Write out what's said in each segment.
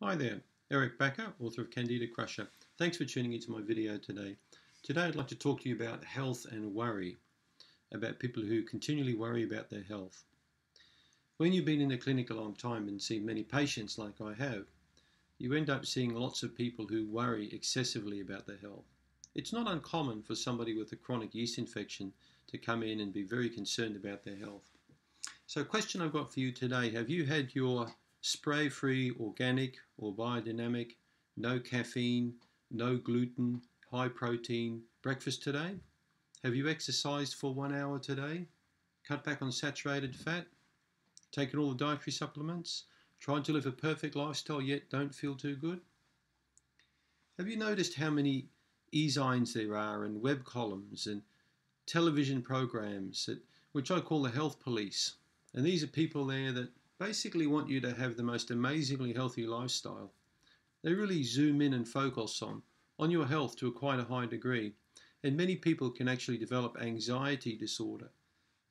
Hi there, Eric Bakker, author of Candida Crusher. Thanks for tuning into my video today. Today I'd like to talk to you about health and worry, about people who continually worry about their health. When you've been in the clinic a long time and seen many patients like I have, you end up seeing lots of people who worry excessively about their health. It's not uncommon for somebody with a chronic yeast infection to come in and be very concerned about their health. So, question I've got for you today have you had your spray free, organic or biodynamic, no caffeine, no gluten, high protein breakfast today? Have you exercised for one hour today? Cut back on saturated fat? Taken all the dietary supplements? Trying to live a perfect lifestyle yet don't feel too good? Have you noticed how many e-zines there are and web columns and television programs that, which I call the health police? And these are people there that basically want you to have the most amazingly healthy lifestyle. They really zoom in and focus on, on your health to a quite a high degree. And many people can actually develop anxiety disorder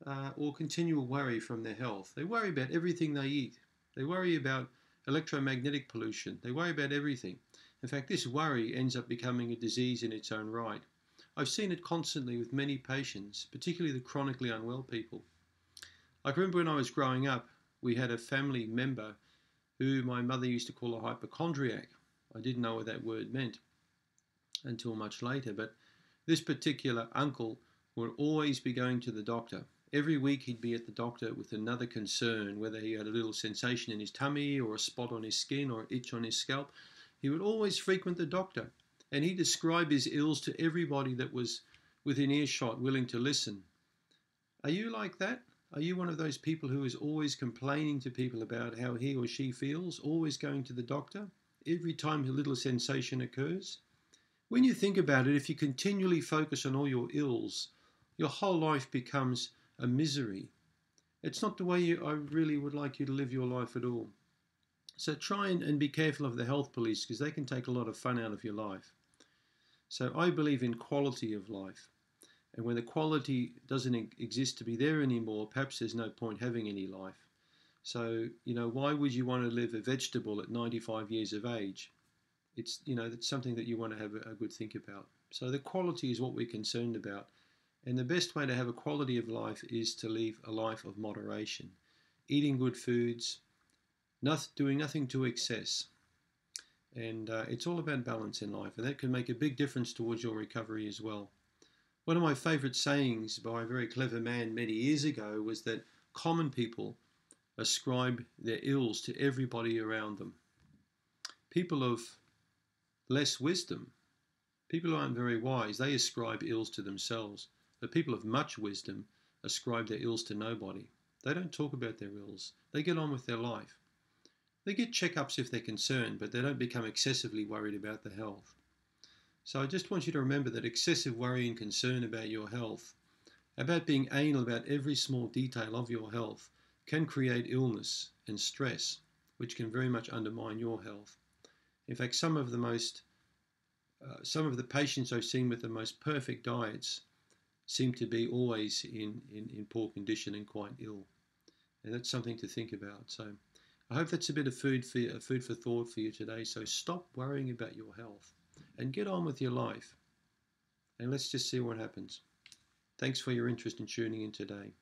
uh, or continual worry from their health. They worry about everything they eat. They worry about electromagnetic pollution. They worry about everything. In fact, this worry ends up becoming a disease in its own right. I've seen it constantly with many patients, particularly the chronically unwell people. I remember when I was growing up, we had a family member who my mother used to call a hypochondriac. I didn't know what that word meant until much later, but this particular uncle would always be going to the doctor. Every week he'd be at the doctor with another concern, whether he had a little sensation in his tummy or a spot on his skin or an itch on his scalp. He would always frequent the doctor and he described his ills to everybody that was within earshot, willing to listen. Are you like that? Are you one of those people who is always complaining to people about how he or she feels, always going to the doctor every time a little sensation occurs? When you think about it, if you continually focus on all your ills, your whole life becomes a misery. It's not the way you, I really would like you to live your life at all. So try and, and be careful of the health police because they can take a lot of fun out of your life. So I believe in quality of life. And when the quality doesn't exist to be there anymore, perhaps there's no point having any life. So, you know, why would you want to live a vegetable at 95 years of age? It's, you know, that's something that you want to have a, good think about. So the quality is what we're concerned about. And the best way to have a quality of life is to live a life of moderation, eating good foods, not, doing nothing to excess. And uh, it's all about balance in life, and that can make a big difference towards your recovery as well. One of my favourite sayings by a very clever man many years ago was that common people ascribe their ills to everybody around them. People of less wisdom, people who aren't very wise, they ascribe ills to themselves. But people of much wisdom ascribe their ills to nobody. They don't talk about their ills, they get on with their life. They get checkups if they're concerned, but they don't become excessively worried about their health. So I just want you to remember that excessive worry and concern about your health, about being anal about every small detail of your health, can create illness and stress, which can very much undermine your health. In fact, some of the most uh, some of the patients I've seen with the most perfect diets seem to be always in, in, in poor condition and quite ill. And that's something to think about. So I hope that's a bit of food for, food for thought for you today. So stop worrying about your health and get on with your life. And let's just see what happens. Thanks for your interest in tuning in today.